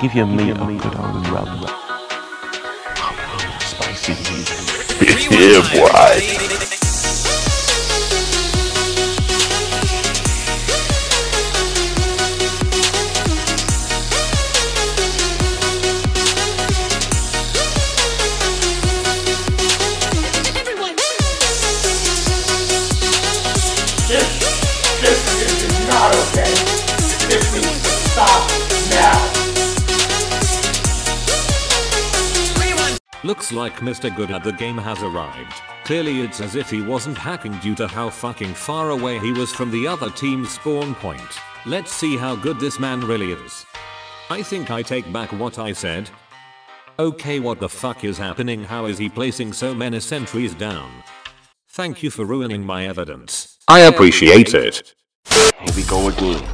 Give your meat a good rub rub. Spicy. yeah, boy. Looks like Mr. Good at the game has arrived. Clearly it's as if he wasn't hacking due to how fucking far away he was from the other team's spawn point. Let's see how good this man really is. I think I take back what I said. Okay what the fuck is happening how is he placing so many sentries down? Thank you for ruining my evidence. I appreciate it. Here we go again.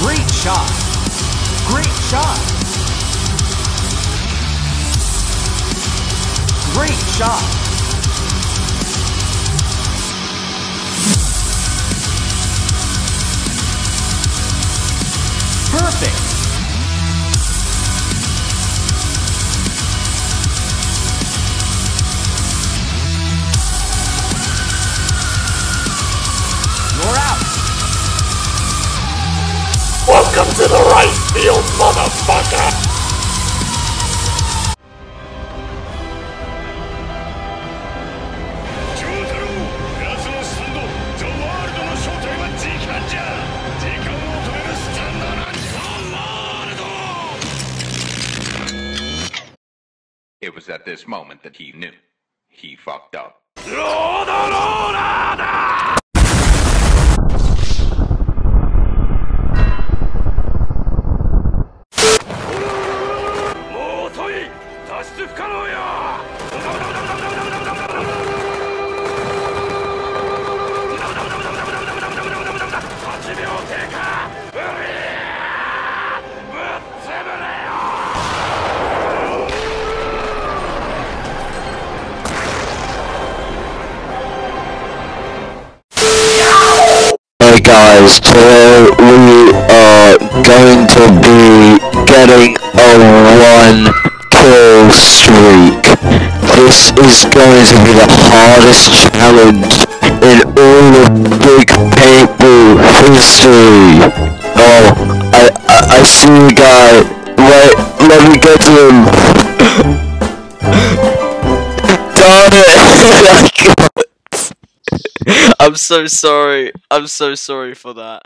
Great shot! Great shot! Great shot! Welcome to the right field, motherfucker! It was at this moment that he knew. He fucked up. Today we are going to be getting a one kill streak. This is going to be the hardest challenge in all of Big Paintball history. Oh, I, I, I see a guy. Wait, let me get to him. I'm so sorry. I'm so sorry for that.